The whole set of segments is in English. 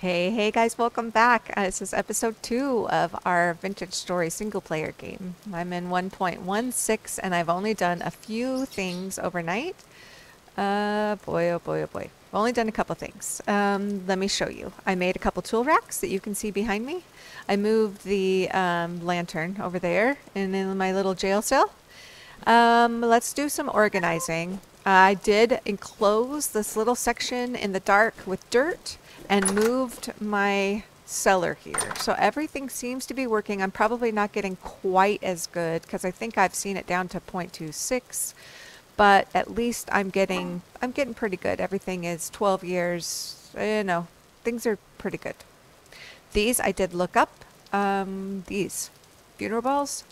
Hey, hey guys, welcome back. Uh, this is episode two of our Vintage Story single player game. I'm in 1.16 and I've only done a few things overnight. Uh, boy, oh boy, oh boy. I've only done a couple things. Um, let me show you. I made a couple tool racks that you can see behind me. I moved the um, lantern over there and in my little jail cell. Um, let's do some organizing. I did enclose this little section in the dark with dirt and moved my cellar here. So everything seems to be working. I'm probably not getting quite as good because I think I've seen it down to 0.26, but at least I'm getting I'm getting pretty good. Everything is 12 years. You know, things are pretty good. These I did look up. Um, these funeral bells,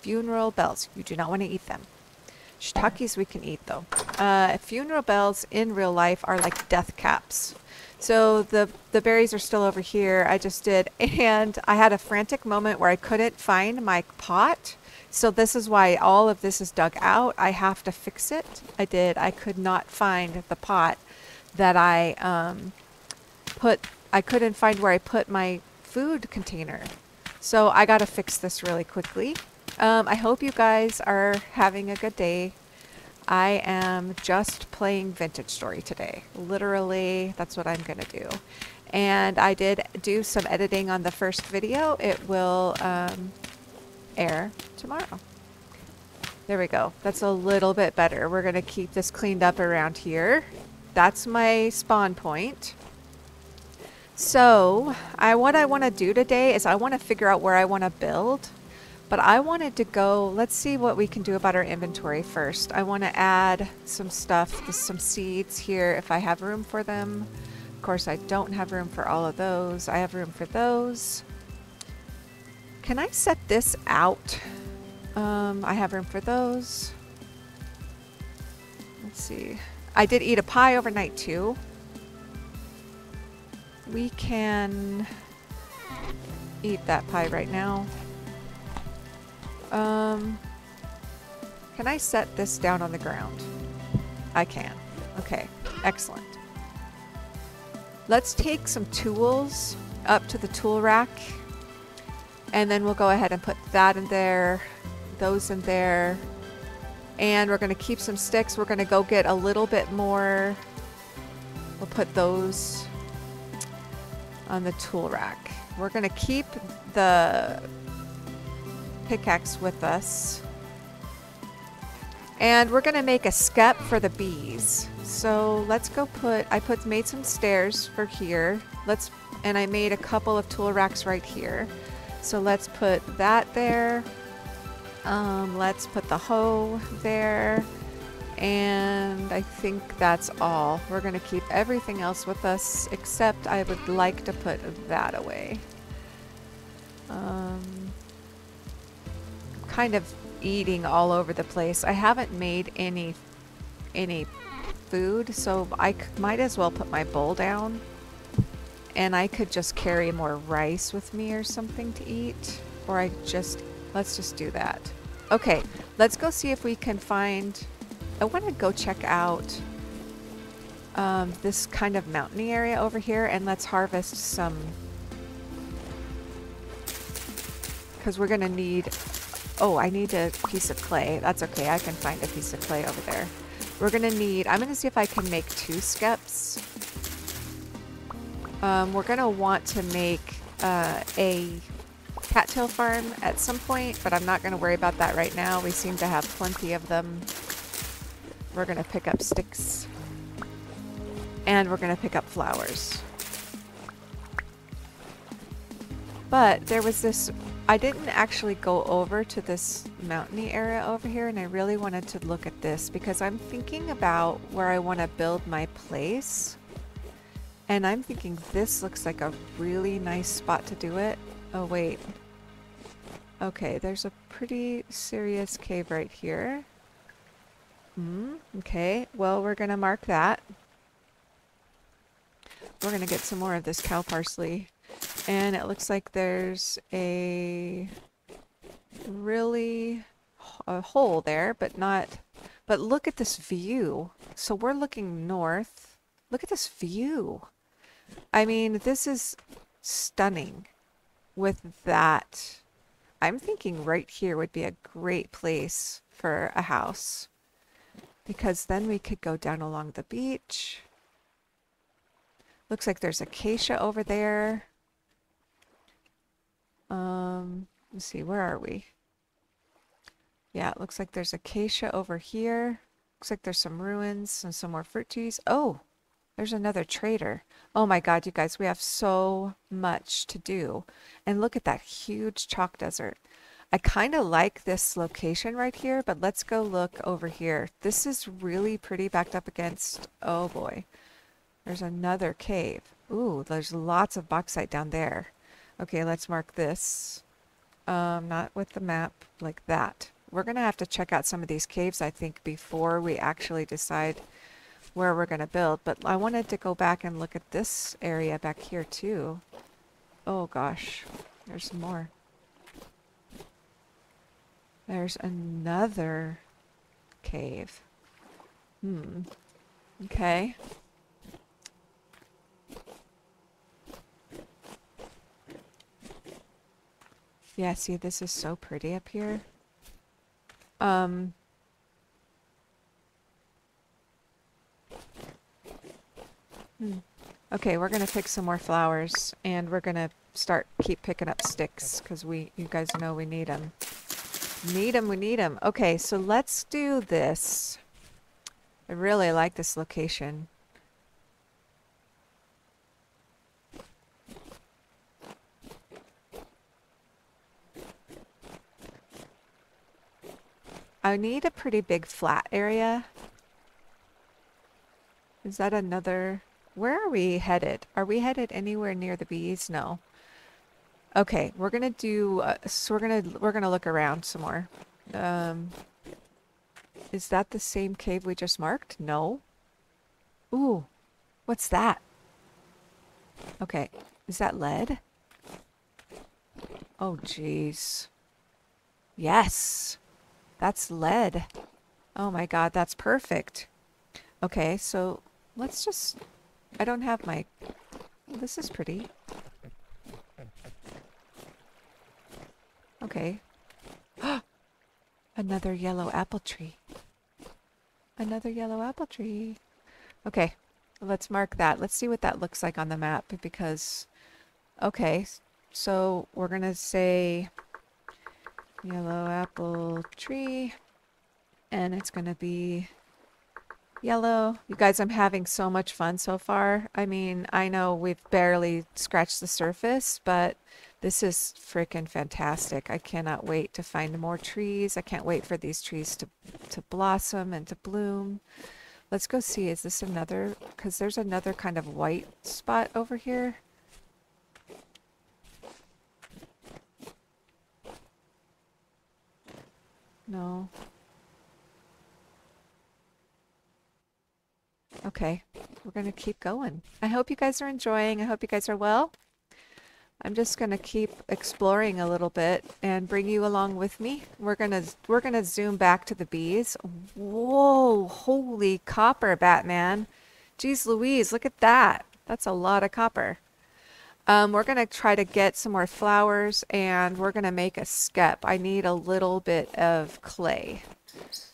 funeral bells. You do not want to eat them. Shiitakes we can eat though. Uh, funeral bells in real life are like death caps. So the the berries are still over here. I just did, and I had a frantic moment where I couldn't find my pot. So this is why all of this is dug out. I have to fix it. I did. I could not find the pot that I um, put. I couldn't find where I put my food container. So I got to fix this really quickly. Um, I hope you guys are having a good day. I am just playing Vintage Story today. Literally, that's what I'm going to do. And I did do some editing on the first video. It will um, air tomorrow. There we go. That's a little bit better. We're going to keep this cleaned up around here. That's my spawn point. So, I what I want to do today is I want to figure out where I want to build. But I wanted to go, let's see what we can do about our inventory first. I want to add some stuff, some seeds here if I have room for them. Of course, I don't have room for all of those. I have room for those. Can I set this out? Um, I have room for those. Let's see. I did eat a pie overnight too. We can eat that pie right now. Um, can I set this down on the ground? I can. Okay, excellent. Let's take some tools up to the tool rack and then we'll go ahead and put that in there, those in there, and we're going to keep some sticks. We're going to go get a little bit more. We'll put those on the tool rack. We're going to keep the pickaxe with us. And we're gonna make a skep for the bees. So let's go put, I put made some stairs for here. Let's, and I made a couple of tool racks right here. So let's put that there. Um, let's put the hoe there. And I think that's all. We're gonna keep everything else with us, except I would like to put that away. Um, kind of eating all over the place. I haven't made any any food, so I might as well put my bowl down. And I could just carry more rice with me or something to eat. Or I just, let's just do that. Okay, let's go see if we can find, I want to go check out um, this kind of mountainy area over here and let's harvest some, because we're going to need Oh, I need a piece of clay. That's okay. I can find a piece of clay over there. We're going to need... I'm going to see if I can make two skeps. Um, we're going to want to make uh, a cattail farm at some point, but I'm not going to worry about that right now. We seem to have plenty of them. We're going to pick up sticks. And we're going to pick up flowers. But there was this I didn't actually go over to this mountainy area over here and I really wanted to look at this because I'm thinking about where I want to build my place and I'm thinking this looks like a really nice spot to do it. Oh wait. Okay, there's a pretty serious cave right here. Hmm, okay, well we're gonna mark that. We're gonna get some more of this cow parsley and it looks like there's a really a hole there, but not, but look at this view. So we're looking north. Look at this view. I mean, this is stunning with that. I'm thinking right here would be a great place for a house because then we could go down along the beach. Looks like there's acacia over there. Um, let's see, where are we? Yeah, it looks like there's acacia over here. Looks like there's some ruins and some more fruit trees. Oh, there's another trader. Oh my god, you guys, we have so much to do. And look at that huge chalk desert. I kind of like this location right here, but let's go look over here. This is really pretty backed up against... Oh boy. There's another cave. Ooh, there's lots of bauxite down there. Okay, let's mark this. Um, not with the map, like that. We're going to have to check out some of these caves, I think, before we actually decide where we're going to build. But I wanted to go back and look at this area back here, too. Oh, gosh. There's more. There's another cave. Hmm. Okay. Yeah, see, this is so pretty up here. Um, hmm. Okay, we're gonna pick some more flowers, and we're gonna start keep picking up sticks because we, you guys know we need them. Need them, we need them. Okay, so let's do this. I really like this location. I need a pretty big flat area. Is that another... Where are we headed? Are we headed anywhere near the bees? No. Okay, we're gonna do... Uh, so we're gonna we're gonna look around some more. Um, is that the same cave we just marked? No. Ooh, what's that? Okay, is that lead? Oh, jeez. Yes. That's lead. Oh my god, that's perfect. Okay, so let's just... I don't have my... This is pretty. Okay. Another yellow apple tree. Another yellow apple tree. Okay, let's mark that. Let's see what that looks like on the map because... Okay, so we're going to say yellow apple tree. And it's going to be yellow. You guys, I'm having so much fun so far. I mean, I know we've barely scratched the surface, but this is freaking fantastic. I cannot wait to find more trees. I can't wait for these trees to, to blossom and to bloom. Let's go see. Is this another? Because there's another kind of white spot over here. No. Okay, we're going to keep going. I hope you guys are enjoying. I hope you guys are well. I'm just going to keep exploring a little bit and bring you along with me. We're going to we're going to zoom back to the bees. Whoa, holy copper, Batman. Jeez Louise, look at that. That's a lot of copper. Um, we're going to try to get some more flowers and we're going to make a skep. I need a little bit of clay.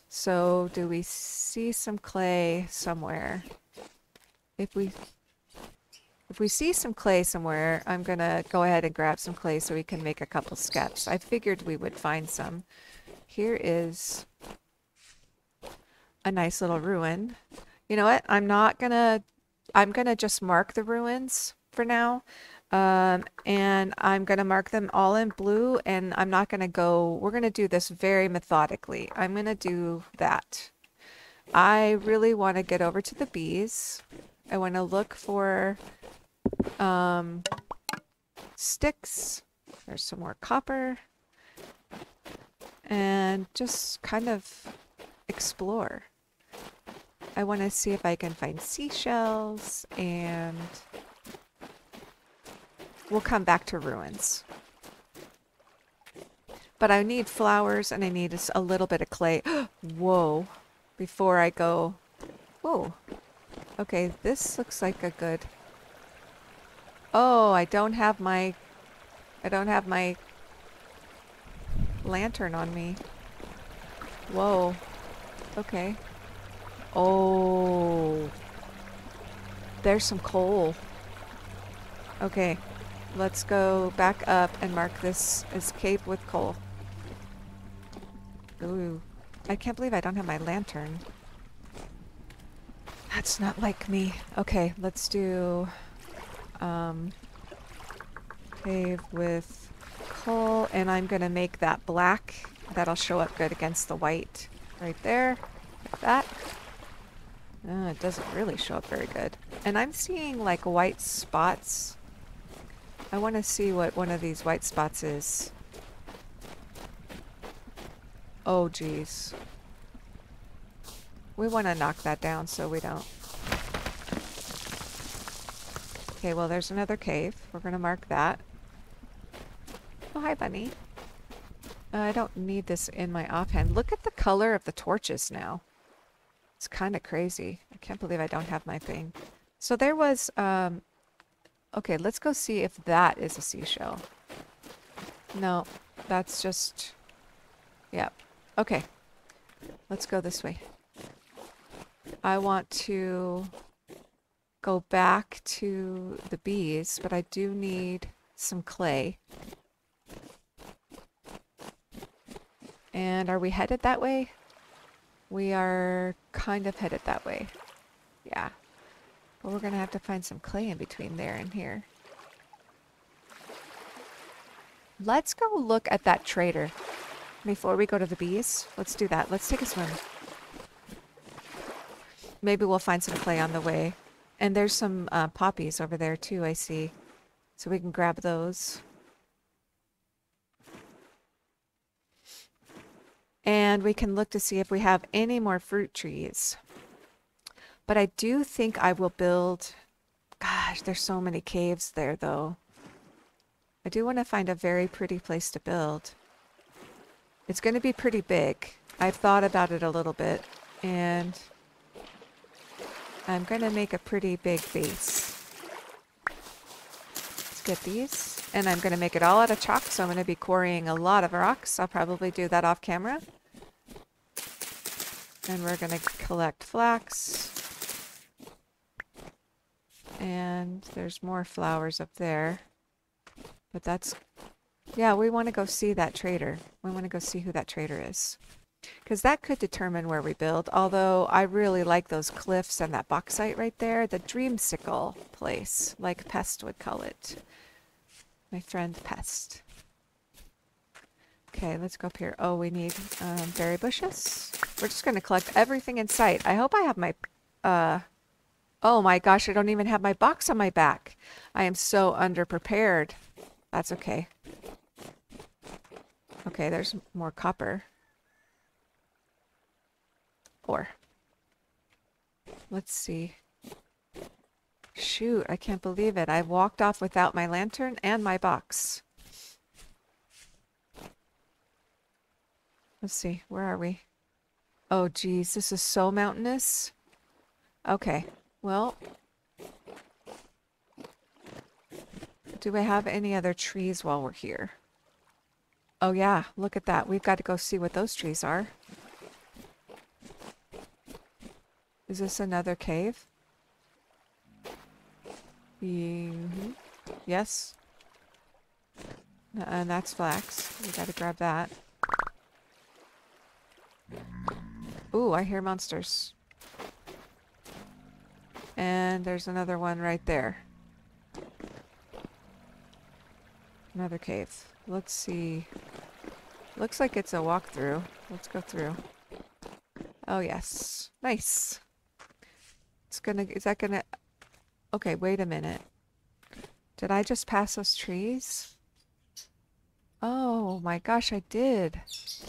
So do we see some clay somewhere? If we if we see some clay somewhere, I'm going to go ahead and grab some clay so we can make a couple skeps. I figured we would find some. Here is a nice little ruin. You know what? I'm not going to I'm going to just mark the ruins for now um, and I'm going to mark them all in blue and I'm not going to go, we're going to do this very methodically. I'm going to do that. I really want to get over to the bees. I want to look for um, sticks. There's some more copper. And just kind of explore. I want to see if I can find seashells and we'll come back to ruins. But I need flowers and I need a little bit of clay. Whoa. Before I go... Whoa. Okay, this looks like a good... Oh, I don't have my... I don't have my lantern on me. Whoa. Okay. Oh. There's some coal. Okay. Let's go back up and mark this as cave with coal. Ooh. I can't believe I don't have my lantern. That's not like me. Okay, let's do um, cave with coal, and I'm gonna make that black. That'll show up good against the white right there. Like that. Oh, it doesn't really show up very good. And I'm seeing like white spots. I want to see what one of these white spots is. Oh, geez. We want to knock that down so we don't. Okay, well, there's another cave. We're going to mark that. Oh, hi, bunny. Uh, I don't need this in my offhand. Look at the color of the torches now. It's kind of crazy. I can't believe I don't have my thing. So there was, um, okay, let's go see if that is a seashell. No, that's just, yep. Okay, let's go this way. I want to go back to the bees, but I do need some clay. And are we headed that way? We are kind of headed that way. Yeah. But we're going to have to find some clay in between there and here. Let's go look at that trader. Before we go to the bees, let's do that. Let's take a swim. Maybe we'll find some clay on the way. And there's some uh, poppies over there too, I see. So we can grab those. And we can look to see if we have any more fruit trees. But I do think I will build... Gosh, there's so many caves there though. I do want to find a very pretty place to build. It's going to be pretty big. I've thought about it a little bit, and I'm going to make a pretty big base. Let's get these. And I'm going to make it all out of chalk, so I'm going to be quarrying a lot of rocks. I'll probably do that off camera. And we're going to collect flax. And there's more flowers up there. But that's yeah, we want to go see that trader. We want to go see who that trader is. Because that could determine where we build. Although I really like those cliffs and that bauxite right there. The dreamsicle place, like Pest would call it. My friend Pest. Okay, let's go up here. Oh, we need um, berry bushes. We're just going to collect everything in sight. I hope I have my... Uh, oh my gosh, I don't even have my box on my back. I am so underprepared. That's okay. Okay, there's more copper. Or. Let's see. Shoot, I can't believe it. I walked off without my lantern and my box. Let's see, where are we? Oh, geez, this is so mountainous. Okay, well. Do we have any other trees while we're here? Oh yeah, look at that. We've got to go see what those trees are. Is this another cave? Mm -hmm. Yes. And that's flax. We gotta grab that. Ooh, I hear monsters. And there's another one right there. Another cave. Let's see. Looks like it's a walkthrough. Let's go through. Oh, yes. Nice. It's gonna, is that gonna, okay, wait a minute. Did I just pass those trees? Oh my gosh, I did.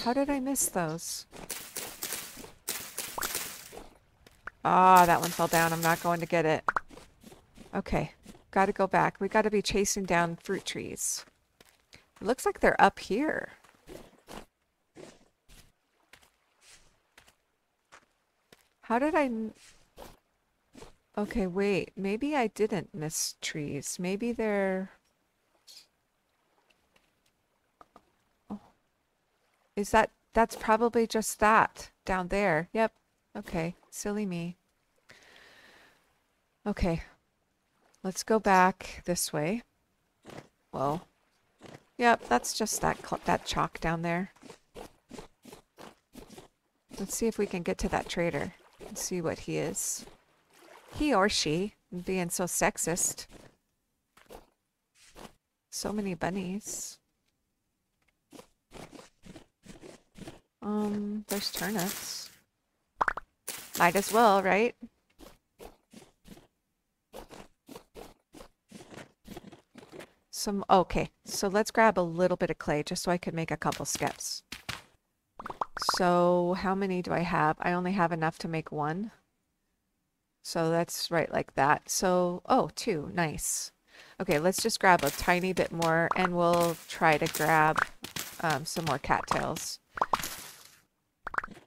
How did I miss those? Ah, oh, that one fell down. I'm not going to get it. Okay, gotta go back. We gotta be chasing down fruit trees. It looks like they're up here. How did I... Okay, wait. Maybe I didn't miss trees. Maybe they're... Oh. Is that... That's probably just that down there. Yep. Okay. Silly me. Okay. Let's go back this way. Whoa. Yep, that's just that that chalk down there. Let's see if we can get to that trader and see what he is. He or she, being so sexist. So many bunnies. Um, there's turnips. Might as well, right? Some, okay, so let's grab a little bit of clay just so I can make a couple skeps. So how many do I have? I only have enough to make one. So that's right like that. So, oh, two. Nice. Okay, let's just grab a tiny bit more and we'll try to grab um, some more cattails.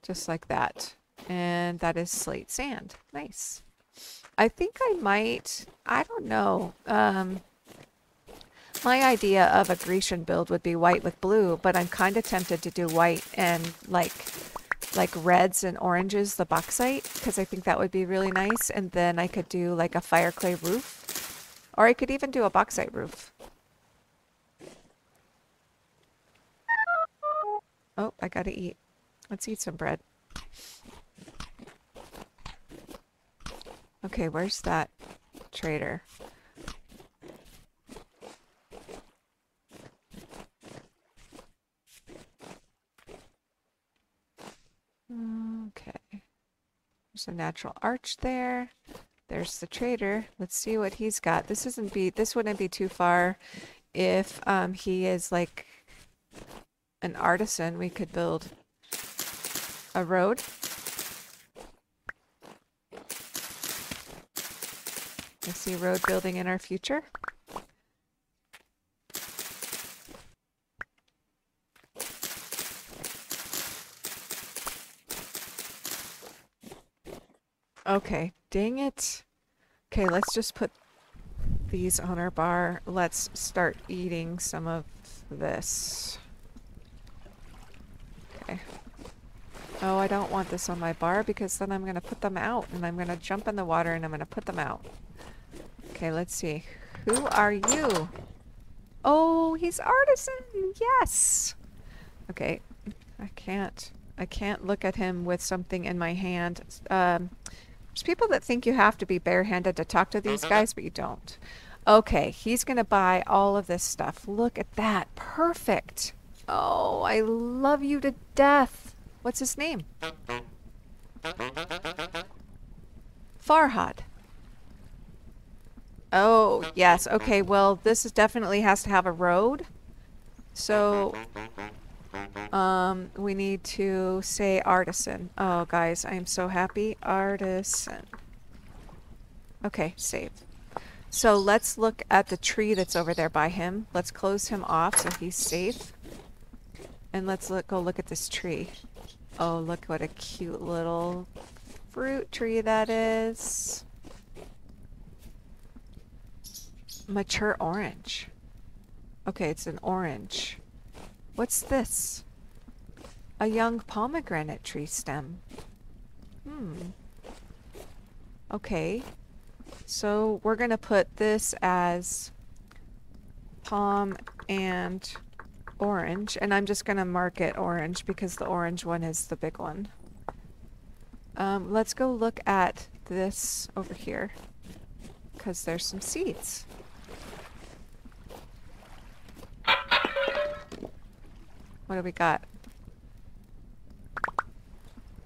Just like that. And that is slate sand. Nice. I think I might, I don't know. Um, my idea of a Grecian build would be white with blue, but I'm kind of tempted to do white and like like reds and oranges, the bauxite, because I think that would be really nice. And then I could do like a fire clay roof. Or I could even do a bauxite roof. Oh, I gotta eat. Let's eat some bread. Okay, where's that trader? Okay. There's a natural arch there. There's the trader. Let's see what he's got. This isn't be this wouldn't be too far if um, he is like an artisan. We could build a road. I see road building in our future. Okay, dang it. Okay, let's just put these on our bar. Let's start eating some of this. Okay. Oh, I don't want this on my bar because then I'm going to put them out and I'm going to jump in the water and I'm going to put them out. Okay, let's see. Who are you? Oh, he's artisan. Yes. Okay. I can't. I can't look at him with something in my hand. Um, there's people that think you have to be barehanded to talk to these guys, but you don't. Okay, he's going to buy all of this stuff. Look at that. Perfect. Oh, I love you to death. What's his name? Farhad. Oh, yes. Okay, well, this is definitely has to have a road. So, um, we need to say artisan. Oh, guys, I am so happy. Artisan. Okay, save. So let's look at the tree that's over there by him. Let's close him off so he's safe. And let's look, go look at this tree. Oh, look what a cute little fruit tree that is. Mature orange. Okay, it's an orange. What's this? A young pomegranate tree stem. Hmm. Okay. So we're going to put this as pom and orange. And I'm just going to mark it orange because the orange one is the big one. Um, let's go look at this over here because there's some seeds. What do we got?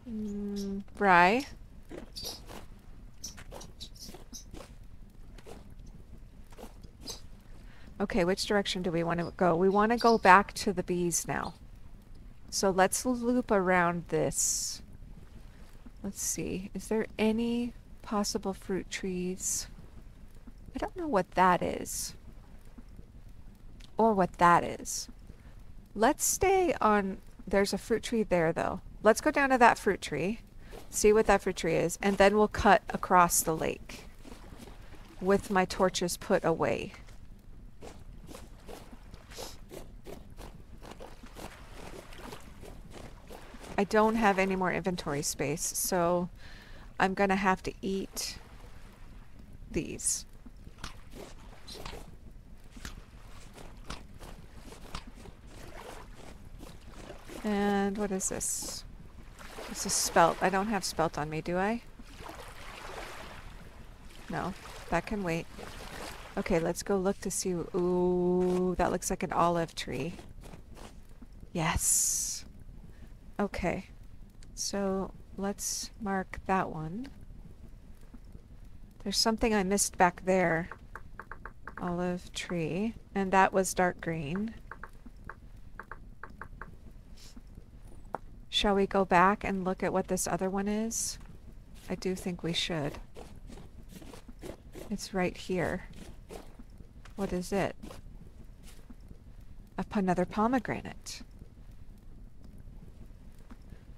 Mm, rye. Okay, which direction do we want to go? We want to go back to the bees now. So let's loop around this. Let's see. Is there any possible fruit trees? I don't know what that is. Or what that is. Let's stay on... There's a fruit tree there, though. Let's go down to that fruit tree, see what that fruit tree is, and then we'll cut across the lake. with my torches put away. I don't have any more inventory space, so I'm gonna have to eat these. And what is this? This is spelt. I don't have spelt on me, do I? No, that can wait. Okay, let's go look to see. Ooh, that looks like an olive tree. Yes. Okay. So let's mark that one. There's something I missed back there. Olive tree. And that was dark green. Shall we go back and look at what this other one is? I do think we should. It's right here. What is it? another pomegranate.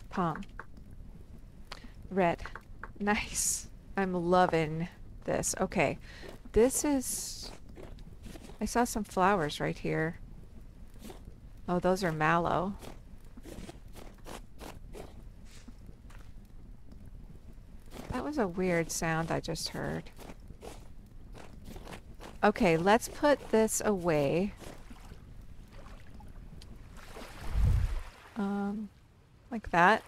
Pom. Red. Nice. I'm loving this. Okay. This is... I saw some flowers right here. Oh, those are mallow. Was a weird sound I just heard. Okay, let's put this away. Um, like that.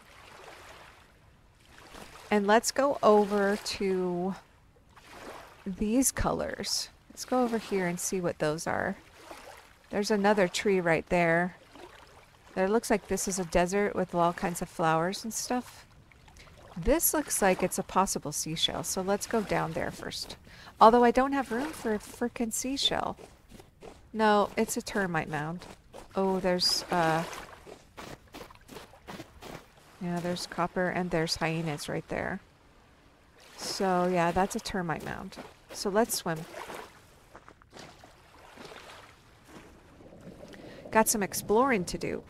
And let's go over to these colors. Let's go over here and see what those are. There's another tree right there. There looks like this is a desert with all kinds of flowers and stuff. This looks like it's a possible seashell, so let's go down there first. Although I don't have room for a frickin' seashell. No, it's a termite mound. Oh, there's, uh, yeah, there's copper and there's hyenas right there. So yeah, that's a termite mound. So let's swim. Got some exploring to do.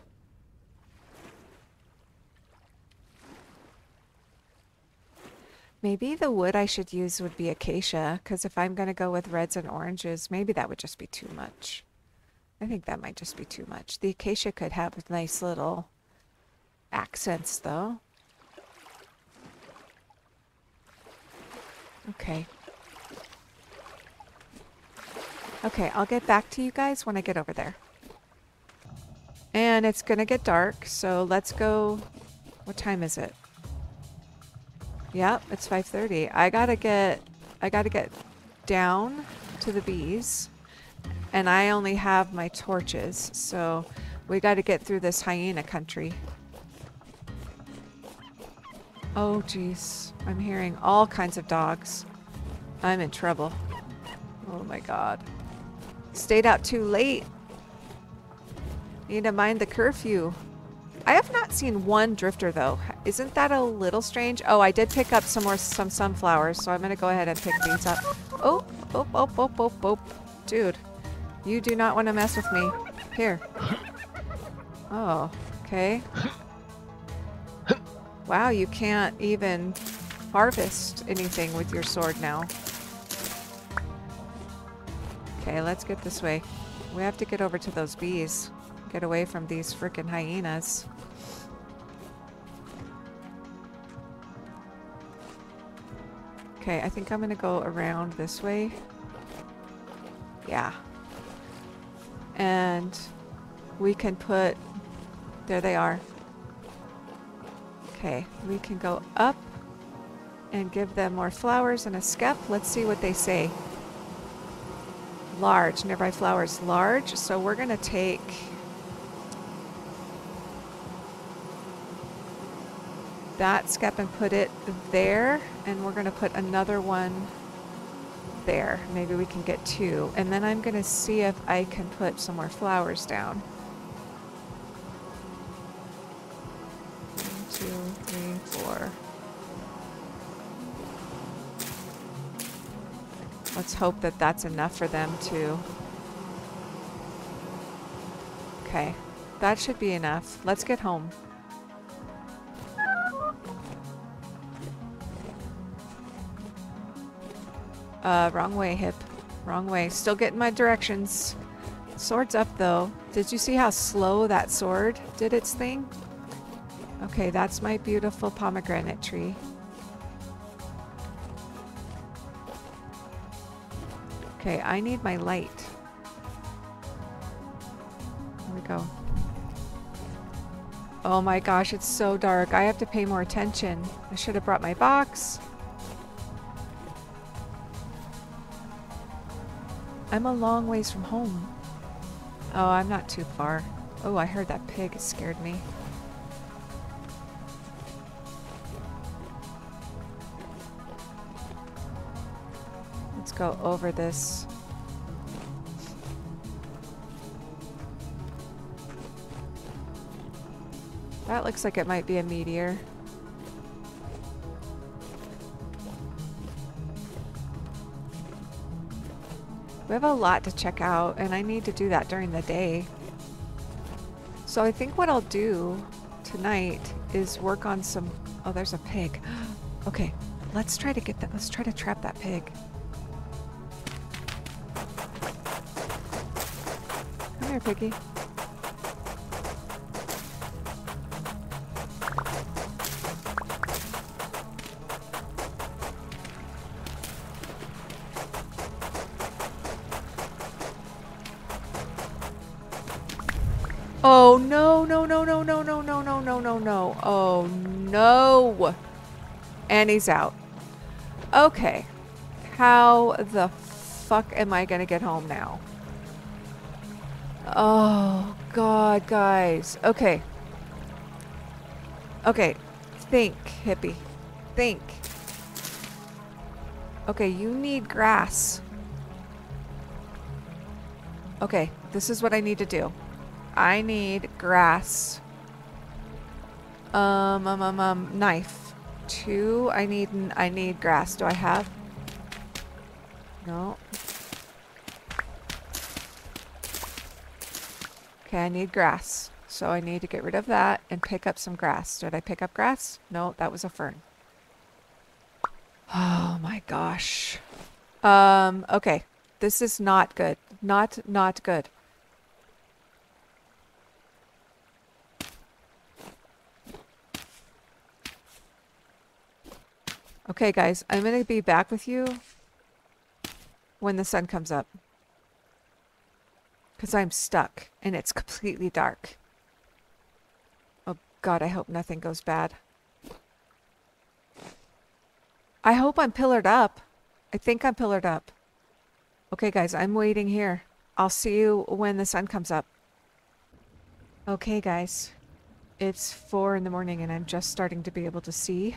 Maybe the wood I should use would be acacia, because if I'm going to go with reds and oranges, maybe that would just be too much. I think that might just be too much. The acacia could have nice little accents, though. Okay. Okay, I'll get back to you guys when I get over there. And it's gonna get dark, so let's go... What time is it? Yep, it's 5.30. I gotta get... I gotta get down to the bees. And I only have my torches, so we gotta get through this hyena country. Oh, jeez. I'm hearing all kinds of dogs. I'm in trouble. Oh my god. Stayed out too late. Need to mind the curfew. I have not seen one drifter though. Isn't that a little strange? Oh, I did pick up some more some sunflowers, so I'm gonna go ahead and pick these up. Oh, oh, oh, oh, oh, oh. oh. Dude, you do not want to mess with me. Here. Oh, okay. Wow, you can't even harvest anything with your sword now. Okay, let's get this way. We have to get over to those bees. Get away from these freaking hyenas. Okay, I think I'm gonna go around this way. Yeah. And we can put... There they are. Okay, we can go up and give them more flowers and a skep. Let's see what they say. Large, nearby flowers large. So we're to take... that skep and put it there. And we're going to put another one there. Maybe we can get two. And then I'm going to see if I can put some more flowers down. Let's hope that that's enough for them to... Okay. That should be enough. Let's get home. Uh, wrong way, Hip. Wrong way. Still getting my directions. Sword's up, though. Did you see how slow that sword did its thing? Okay, that's my beautiful pomegranate tree. Okay, I need my light. Here we go. Oh my gosh, it's so dark. I have to pay more attention. I should have brought my box. I'm a long ways from home. Oh, I'm not too far. Oh, I heard that pig. It scared me. Let's go over this. That looks like it might be a meteor. We have a lot to check out, and I need to do that during the day. So I think what I'll do tonight is work on some... Oh, there's a pig. okay, let's try to get that. Let's try to trap that pig. Come here, piggy. Oh, no, no, no, no, no, no, no, no, no, no, no. Oh, no. And he's out. Okay. How the fuck am I going to get home now? Oh, God, guys. Okay. Okay. Think, Hypi. Think. Okay, you need grass. Okay, this is what I need to do. I need grass. Um, um, um, um, knife. Two, I need, I need grass. Do I have? No. Okay, I need grass. So I need to get rid of that and pick up some grass. Did I pick up grass? No, that was a fern. Oh my gosh. Um, okay. This is not good. Not, not good. Okay, guys, I'm going to be back with you when the sun comes up. Because I'm stuck and it's completely dark. Oh, God, I hope nothing goes bad. I hope I'm pillared up. I think I'm pillared up. Okay, guys, I'm waiting here. I'll see you when the sun comes up. Okay, guys. It's four in the morning and I'm just starting to be able to see.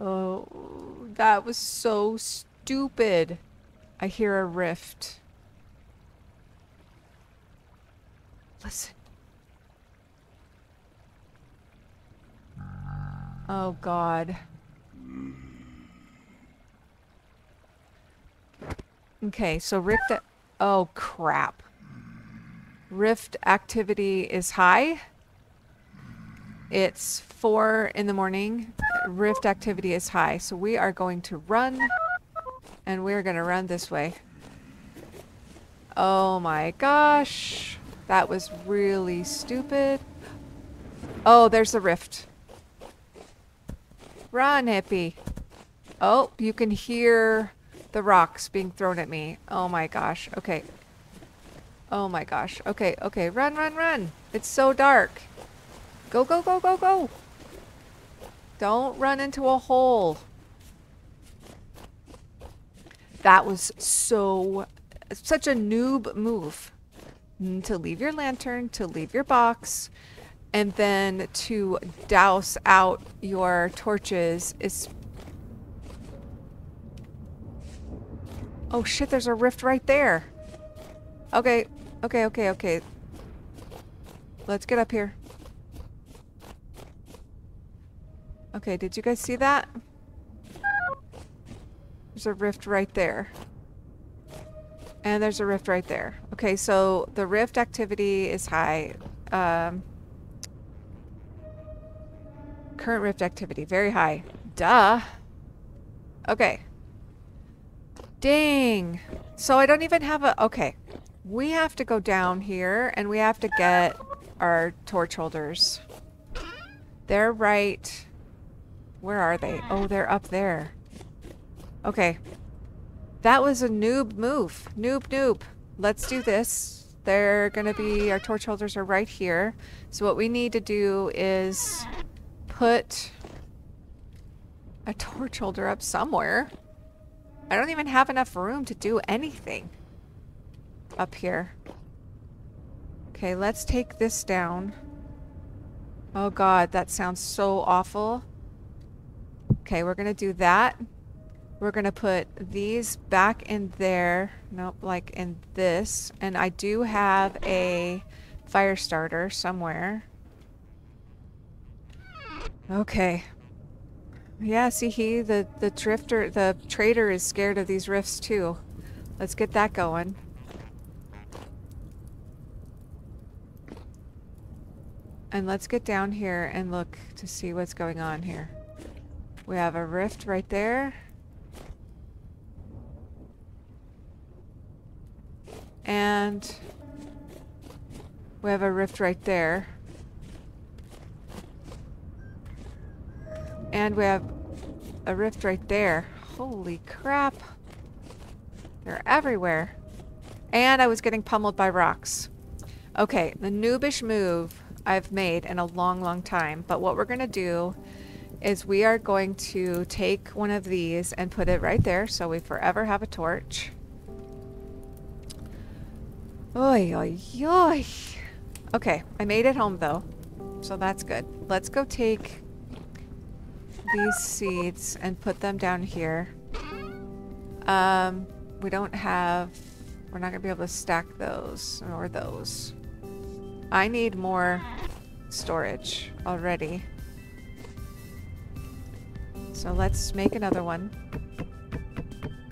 Oh, that was so stupid. I hear a rift. Listen. Oh, God. Okay, so rift... Oh, crap. Rift activity is high. It's 4 in the morning. Rift activity is high. So we are going to run. And we're going to run this way. Oh my gosh. That was really stupid. Oh, there's the rift. Run, Hypi. Oh, you can hear the rocks being thrown at me. Oh my gosh. Okay. Oh my gosh. Okay, okay. Run, run, run. It's so dark. Go, go, go, go, go. Don't run into a hole. That was so, such a noob move. Mm, to leave your lantern, to leave your box, and then to douse out your torches is... Oh shit, there's a rift right there. Okay, okay, okay, okay. Let's get up here. Okay, did you guys see that? There's a rift right there. And there's a rift right there. Okay, so the rift activity is high. Um, current rift activity, very high. Duh. Okay. Dang. So I don't even have a... Okay. We have to go down here and we have to get our torch holders. They're right... Where are they? Oh, they're up there. Okay. That was a noob move. Noob, noob. Let's do this. They're going to be... Our torch holders are right here. So what we need to do is put a torch holder up somewhere. I don't even have enough room to do anything up here. Okay, let's take this down. Oh god, that sounds so awful. Okay, we're going to do that. We're going to put these back in there. Nope, like in this. And I do have a fire starter somewhere. Okay. Yeah, see he, the, the drifter, the trader is scared of these rifts too. Let's get that going. And let's get down here and look to see what's going on here. We have a rift right there. And we have a rift right there. And we have a rift right there. Holy crap. They're everywhere. And I was getting pummeled by rocks. Okay, the noobish move I've made in a long, long time. But what we're going to do is we are going to take one of these and put it right there so we forever have a torch. Oi, oi, oi. Okay, I made it home though. So that's good. Let's go take these seeds and put them down here. Um, we don't have... We're not to be able to stack those or those. I need more storage already. So let's make another one.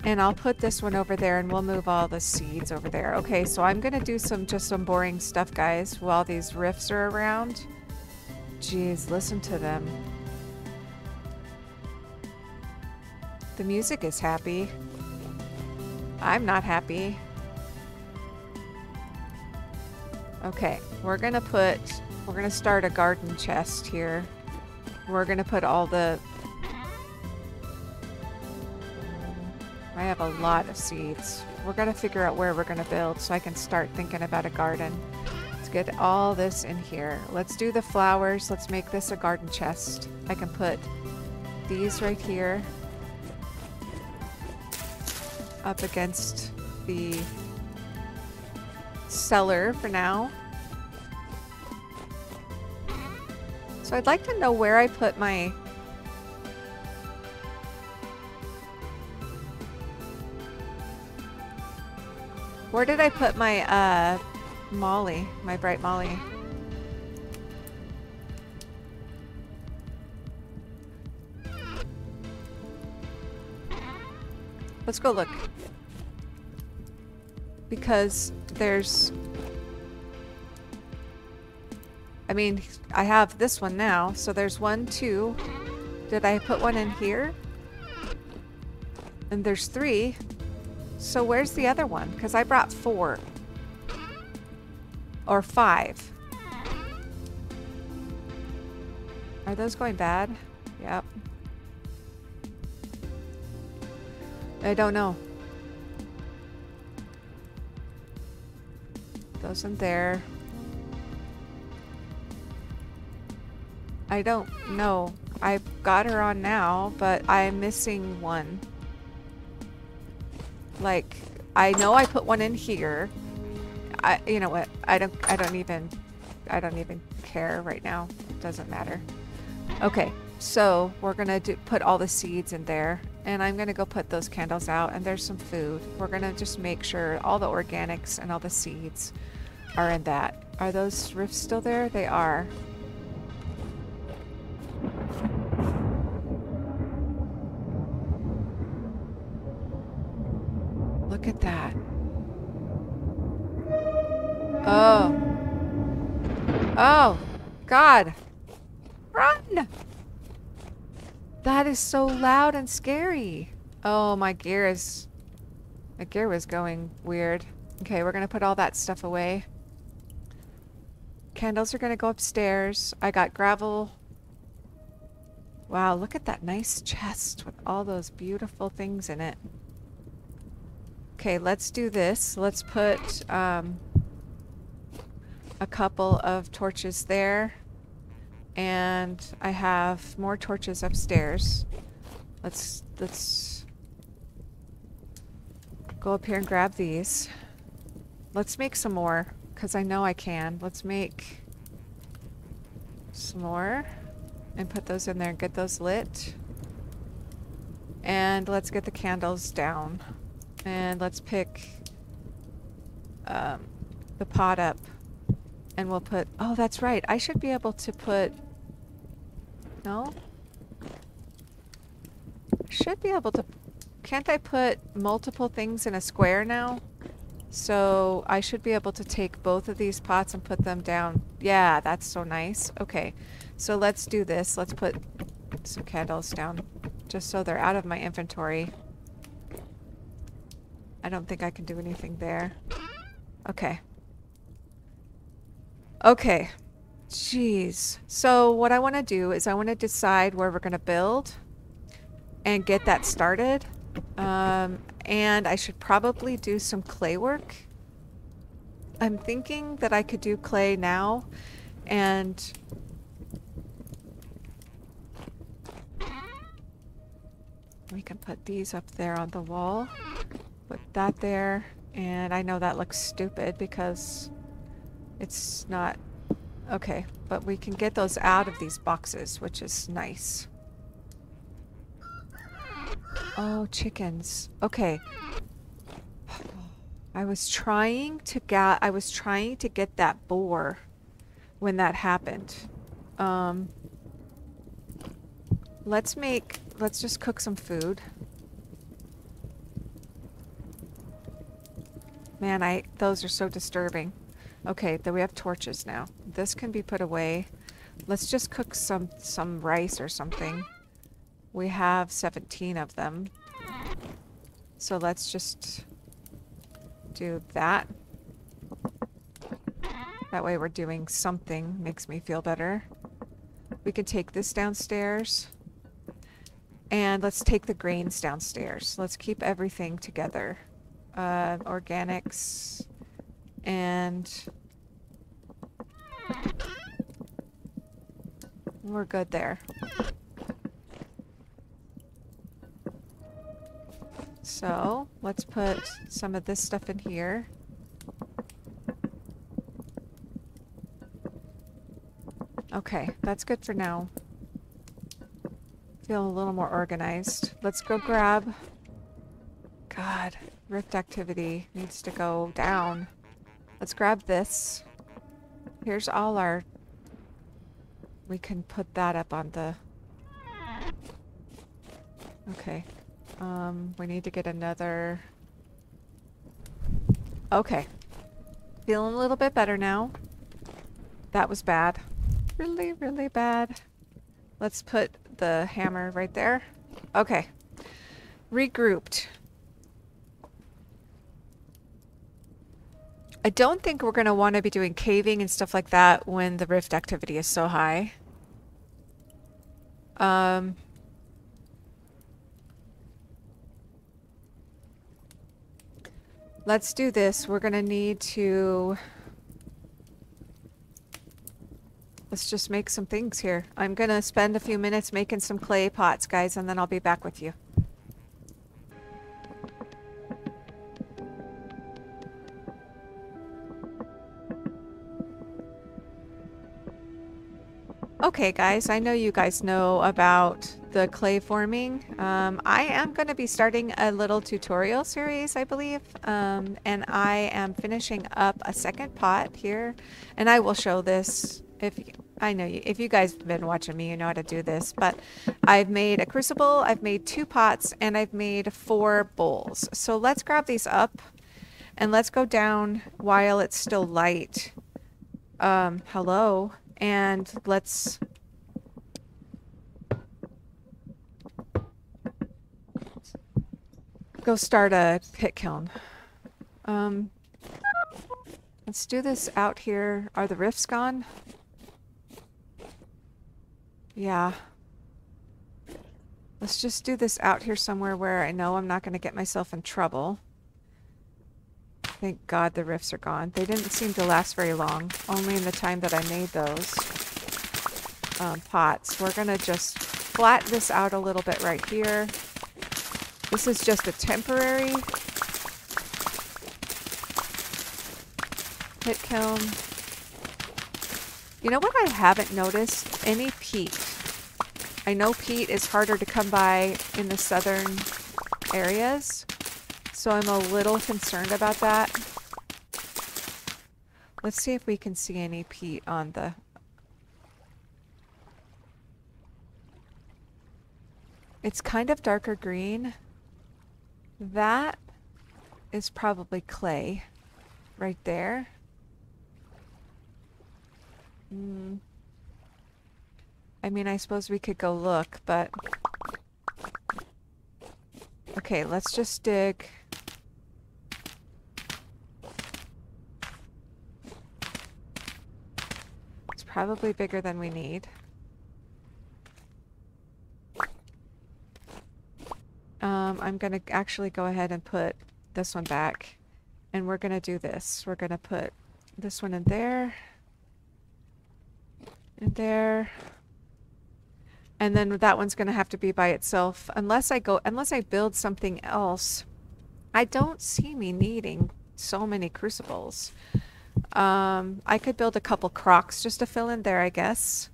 And I'll put this one over there and we'll move all the seeds over there. Okay, so I'm going to do some just some boring stuff, guys, while these rifts are around. Jeez, listen to them. The music is happy. I'm not happy. Okay, we're gonna put, we're gonna start a garden chest here. We're gonna put all the, I have a lot of seeds. We're gonna figure out where we're gonna build so I can start thinking about a garden. Let's get all this in here. Let's do the flowers. Let's make this a garden chest. I can put these right here up against the cellar for now. So I'd like to know where I put my... Where did I put my, uh, molly, my bright molly? Let's go look. Because there's... I mean, I have this one now, so there's one, two. Did I put one in here? And there's three. So where's the other one? Because I brought four. Or five. Are those going bad? Yep. I don't know. Those in there. I don't know. I've got her on now, but I'm missing one. Like, I know I put one in here. I, you know what? I don't, I don't even, I don't even care right now. It doesn't matter. Okay, so we're gonna do, put all the seeds in there and I'm gonna go put those candles out and there's some food. We're gonna just make sure all the organics and all the seeds are in that. Are those rifts still there? They are. God. Run! That is so loud and scary. Oh, my gear is My gear was going weird. Okay, we're gonna put all that stuff away. Candles are gonna go upstairs. I got gravel. Wow, look at that nice chest with all those beautiful things in it. Okay, let's do this. Let's put um, a couple of torches there. And I have more torches upstairs. Let's let's go up here and grab these. Let's make some more, because I know I can. Let's make some more and put those in there and get those lit. And let's get the candles down. And let's pick um, the pot up. And we'll put... Oh, that's right. I should be able to put... No? Should be able to... Can't I put multiple things in a square now? So I should be able to take both of these pots and put them down. Yeah, that's so nice. Okay, so let's do this. Let's put some candles down just so they're out of my inventory. I don't think I can do anything there. Okay. Okay. Jeez. So what I want to do is I want to decide where we're going to build and get that started. Um, and I should probably do some clay work. I'm thinking that I could do clay now and we can put these up there on the wall. Put that there. And I know that looks stupid because it's not... Okay, but we can get those out of these boxes, which is nice. Oh, chickens. Okay. I was trying to get I was trying to get that boar when that happened. Um Let's make let's just cook some food. Man, I those are so disturbing. Okay, then we have torches now. This can be put away. Let's just cook some some rice or something. We have 17 of them. So let's just do that. That way we're doing something. Makes me feel better. We can take this downstairs. And let's take the grains downstairs. Let's keep everything together. Uh, organics. And... We're good there. So, let's put some of this stuff in here. Okay, that's good for now. Feel a little more organized. Let's go grab... God, rift activity needs to go down. Let's grab this. Here's all our... We can put that up on the... Okay. Um, we need to get another... Okay. Feeling a little bit better now. That was bad. Really, really bad. Let's put the hammer right there. Okay. Regrouped. I don't think we're going to want to be doing caving and stuff like that when the rift activity is so high. Um, Let's do this. We're going to need to... Let's just make some things here. I'm going to spend a few minutes making some clay pots, guys, and then I'll be back with you. Okay, guys, I know you guys know about the clay forming. Um, I am going to be starting a little tutorial series, I believe, um, and I am finishing up a second pot here, and I will show this if you, I know you, if you guys have been watching me, you know how to do this, but I've made a crucible, I've made two pots, and I've made four bowls. So let's grab these up and let's go down while it's still light. Um, hello and let's go start a pit kiln. Um, let's do this out here. Are the rifts gone? Yeah. Let's just do this out here somewhere where I know I'm not going to get myself in trouble. Thank God the rifts are gone. They didn't seem to last very long, only in the time that I made those um, pots. We're going to just flatten this out a little bit right here. This is just a temporary pit kiln. You know what I haven't noticed? Any peat. I know peat is harder to come by in the southern areas, so I'm a little concerned about that. Let's see if we can see any peat on the... It's kind of darker green. That is probably clay right there. Hmm. I mean, I suppose we could go look, but... Okay, let's just dig. It's probably bigger than we need. Um, I'm going to actually go ahead and put this one back. And we're going to do this. We're going to put this one in there. In there. And then that one's going to have to be by itself. Unless I go, unless I build something else, I don't see me needing so many crucibles. Um, I could build a couple crocks just to fill in there, I guess.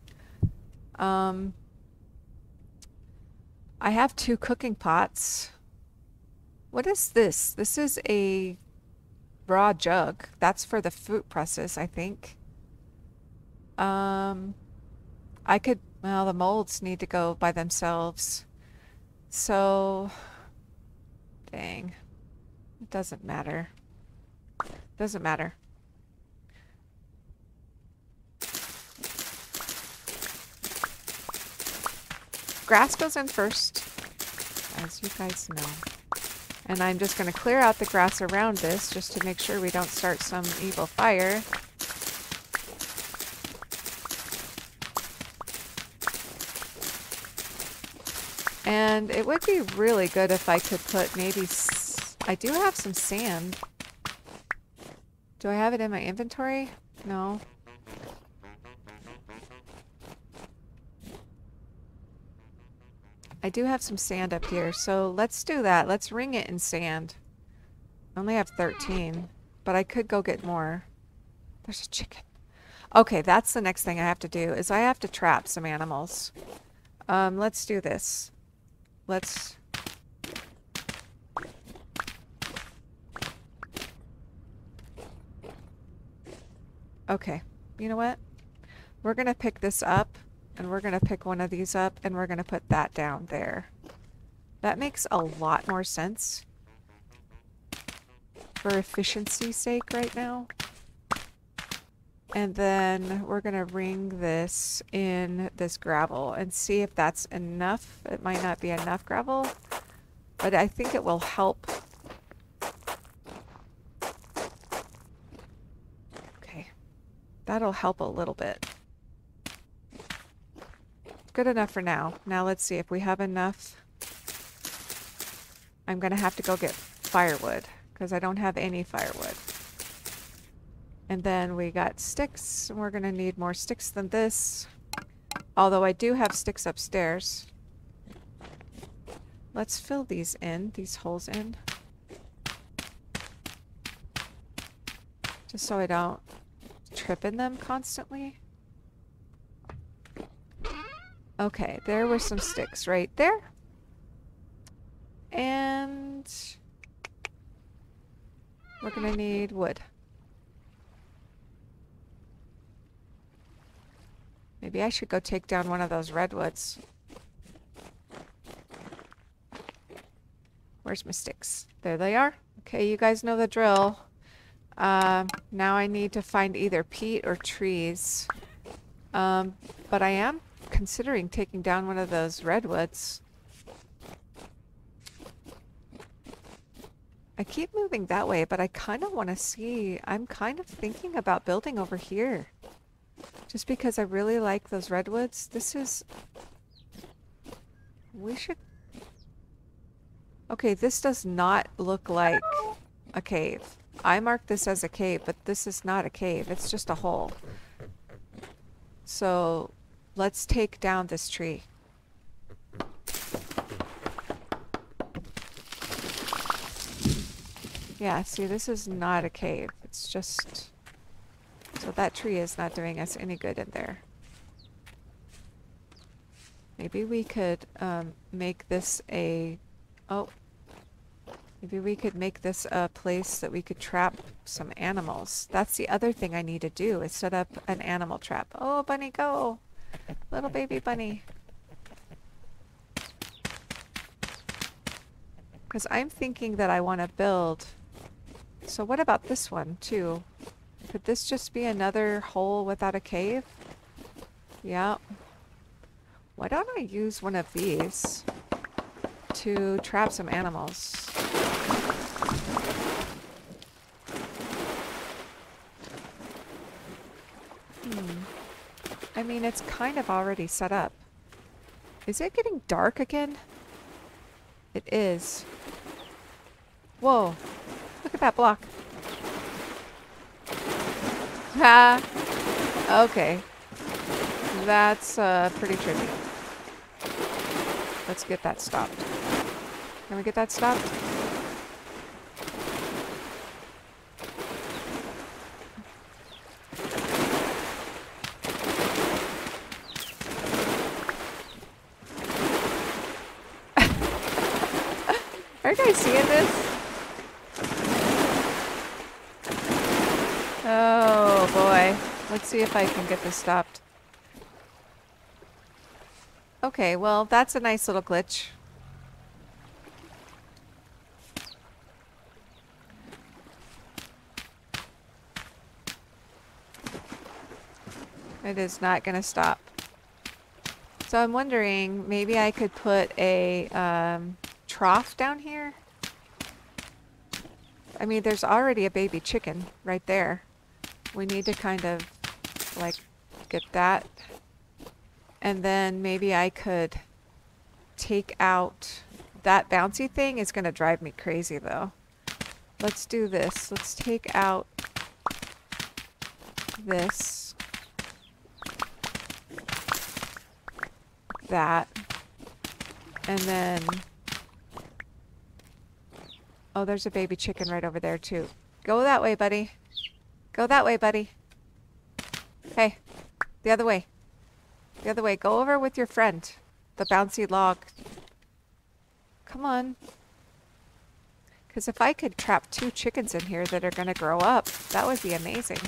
Um, I have two cooking pots. What is this? This is a raw jug. That's for the fruit presses, I think. Um, I could well, the molds need to go by themselves. So, dang. It doesn't matter. Doesn't matter. Grass goes in first, as you guys know. And I'm just going to clear out the grass around this just to make sure we don't start some evil fire. And it would be really good if I could put maybe... I do have some sand. Do I have it in my inventory? No. I do have some sand up here, so let's do that. Let's ring it in sand. I only have 13, but I could go get more. There's a chicken. Okay, that's the next thing I have to do, is I have to trap some animals. Um, let's do this. Let's... Okay, you know what? We're going to pick this up, and we're going to pick one of these up, and we're going to put that down there. That makes a lot more sense for efficiency's sake right now. And then we're going to ring this in this gravel and see if that's enough. It might not be enough gravel, but I think it will help. Okay, that'll help a little bit. Good enough for now. Now let's see if we have enough. I'm going to have to go get firewood because I don't have any firewood. And then we got sticks. We're going to need more sticks than this. Although I do have sticks upstairs. Let's fill these in, these holes in. Just so I don't trip in them constantly. Okay, there were some sticks right there. And we're to need wood. Maybe I should go take down one of those redwoods. Where's my sticks? There they are. Okay, you guys know the drill. Um, now I need to find either peat or trees. Um, but I am considering taking down one of those redwoods. I keep moving that way, but I kind of want to see. I'm kind of thinking about building over here. Just because I really like those redwoods. This is... We should... Okay, this does not look like a cave. I marked this as a cave, but this is not a cave. It's just a hole. So, let's take down this tree. Yeah, see, this is not a cave. It's just... So that tree is not doing us any good in there. Maybe we could um, make this a... Oh. Maybe we could make this a place that we could trap some animals. That's the other thing I need to do, is set up an animal trap. Oh, bunny, go! Little baby bunny. Because I'm thinking that I want to build so what about this one, too? Could this just be another hole without a cave? Yeah. Why don't I use one of these to trap some animals? Hmm. I mean, it's kind of already set up. Is it getting dark again? It is. Whoa. Look at that block. Ha! Okay. That's uh, pretty trippy. Let's get that stopped. Can we get that stopped? Are you guys seeing this? Oh boy. Let's see if I can get this stopped. Okay, well, that's a nice little glitch. It is not going to stop. So I'm wondering, maybe I could put a um, trough down here? I mean, there's already a baby chicken right there. We need to kind of like get that. And then maybe I could take out that bouncy thing is going to drive me crazy though. Let's do this. Let's take out this. That. And then... Oh, there's a baby chicken right over there too. Go that way, buddy. Go that way, buddy. Hey, the other way. The other way. Go over with your friend. The bouncy log. Come on. Because if I could trap two chickens in here that are going to grow up, that would be amazing.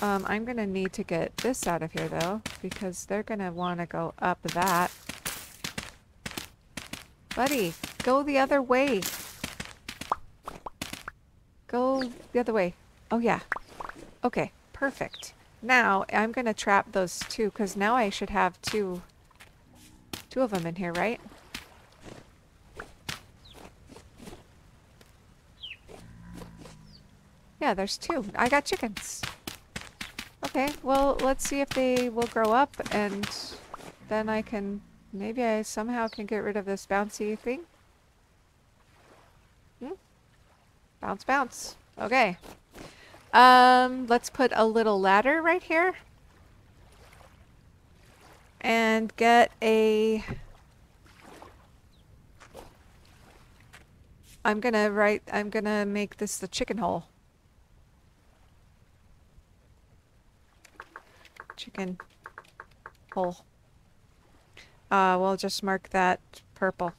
Um, I'm going to need to get this out of here, though, because they're going to want to go up that. Buddy, go the other way. Go the other way. Oh, yeah. Okay, perfect. Now, I'm going to trap those two, because now I should have two, two of them in here, right? Yeah, there's two. I got chickens. Okay, well, let's see if they will grow up, and then I can... Maybe I somehow can get rid of this bouncy thing. Hmm? Bounce, bounce. Okay. Um, let's put a little ladder right here. And get a... I'm gonna write, I'm gonna make this the chicken hole. Chicken hole. Uh, we'll just mark that purple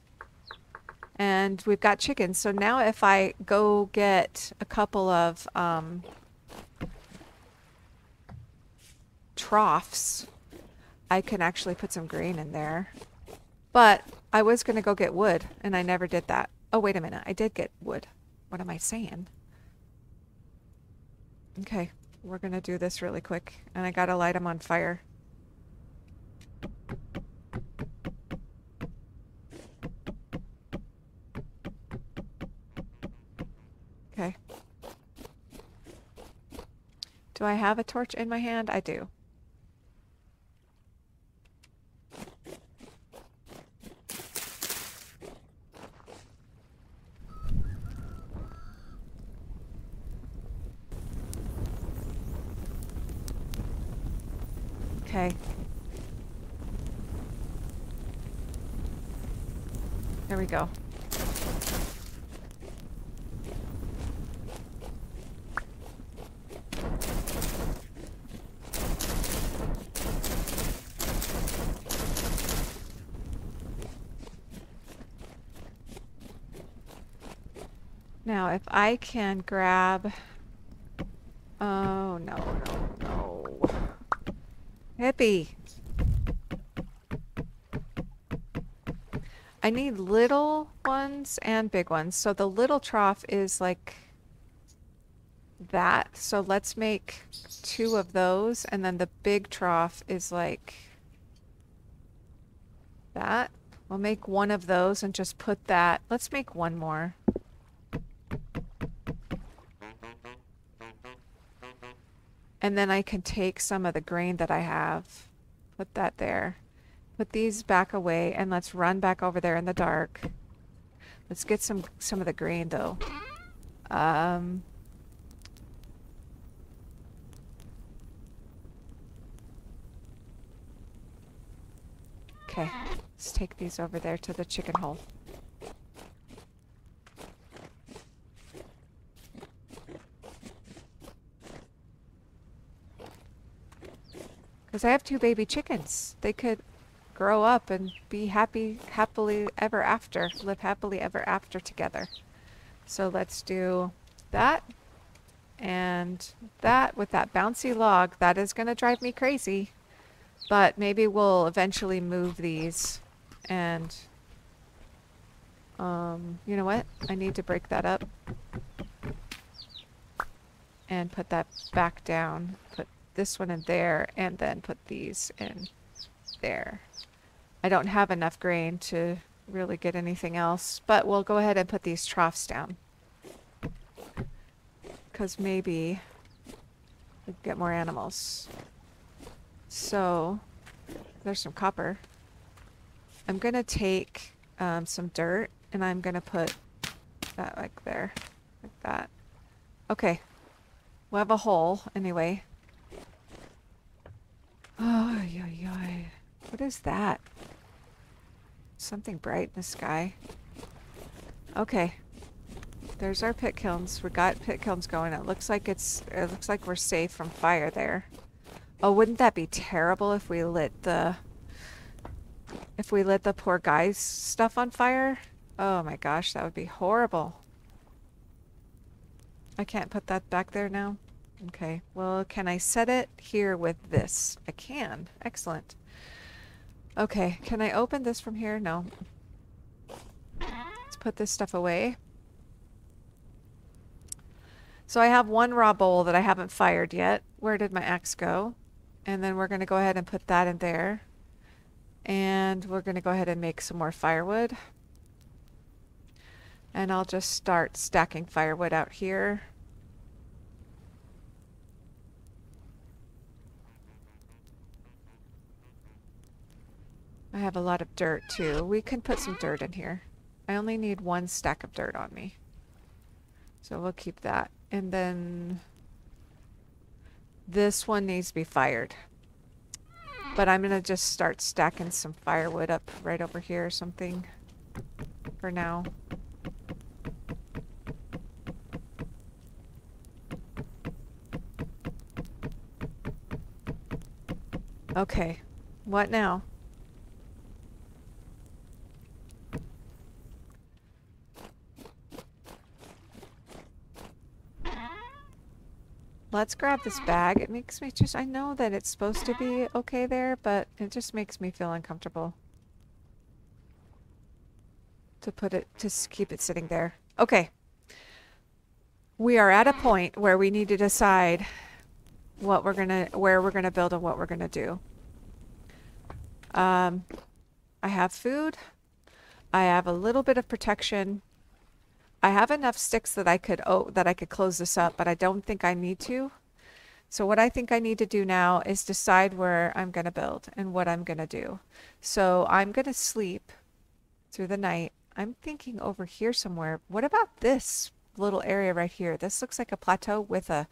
and we've got chickens. So now if I go get a couple of um, troughs, I can actually put some grain in there. But I was going to go get wood, and I never did that. Oh, wait a minute. I did get wood. What am I saying? Okay, we're going to do this really quick. And I got to light them on fire. Okay. Do I have a torch in my hand? I do. Okay. There we go. Now, if I can grab... Oh, no, no, no. Hypi! I need little ones and big ones. So the little trough is like that. So let's make two of those. And then the big trough is like that. We'll make one of those and just put that. Let's make one more. And then I can take some of the grain that I have, put that there. Put these back away and let's run back over there in the dark. Let's get some some of the grain though. Um Okay, let's take these over there to the chicken hole. Because I have two baby chickens. They could grow up and be happy, happily ever after, live happily ever after together. So let's do that and that with that bouncy log. That is going to drive me crazy. But maybe we'll eventually move these and um, you know what? I need to break that up and put that back down. Put this one in there and then put these in there. I don't have enough grain to really get anything else, but we'll go ahead and put these troughs down. Because maybe we get more animals. So, there's some copper. I'm going to take um, some dirt and I'm going to put that like there, like that. Okay, we'll have a hole anyway. Oh, yeah, yeah. What is that? Something bright in the sky. Okay. There's our pit kilns. We got pit kilns going. It looks like it's it looks like we're safe from fire there. Oh, wouldn't that be terrible if we lit the if we lit the poor guy's stuff on fire? Oh my gosh, that would be horrible. I can't put that back there now. Okay, well, can I set it here with this? I can. Excellent. Okay, can I open this from here? No. Let's put this stuff away. So I have one raw bowl that I haven't fired yet. Where did my axe go? And then we're going to go ahead and put that in there. And we're going to go ahead and make some more firewood. And I'll just start stacking firewood out here. I have a lot of dirt too. We can put some dirt in here. I only need one stack of dirt on me. So we'll keep that. And then this one needs to be fired. But I'm going to just start stacking some firewood up right over here or something for now. Okay, what now? Let's grab this bag. It makes me just, I know that it's supposed to be okay there, but it just makes me feel uncomfortable. To put it, to keep it sitting there. Okay. We are at a point where we need to decide what we're gonna, where we're gonna build and what we're gonna do. Um, I have food. I have a little bit of protection. I have enough sticks that I could oh that I could close this up, but I don't think I need to So what I think I need to do now is decide where I'm going to build and what I'm going to do. So I'm going to sleep through the night. I'm thinking over here somewhere. What about this little area right here? This looks like a plateau with a,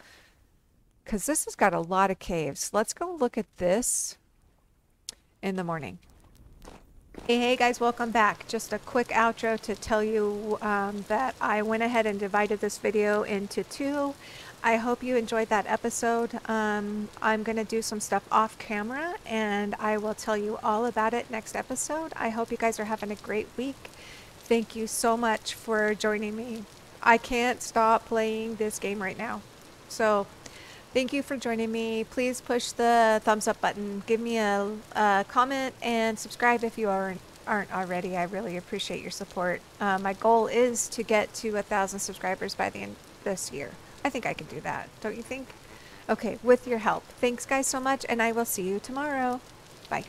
because this has got a lot of caves. Let's go look at this in the morning. Hey, hey guys, welcome back. Just a quick outro to tell you um, that I went ahead and divided this video into two. I hope you enjoyed that episode. Um, I'm going to do some stuff off camera and I will tell you all about it next episode. I hope you guys are having a great week. Thank you so much for joining me. I can't stop playing this game right now. So thank you for joining me. Please push the thumbs up button. Give me a, a comment and subscribe if you aren't aren't already. I really appreciate your support. Uh, my goal is to get to a thousand subscribers by the end this year. I think I can do that. Don't you think? Okay, with your help. Thanks guys so much and I will see you tomorrow. Bye.